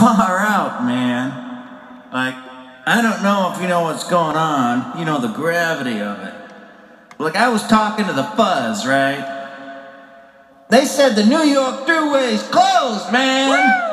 far out, man. Like, I don't know if you know what's going on. You know the gravity of it. Like, I was talking to the fuzz, right? They said the New York Thruway's closed, man.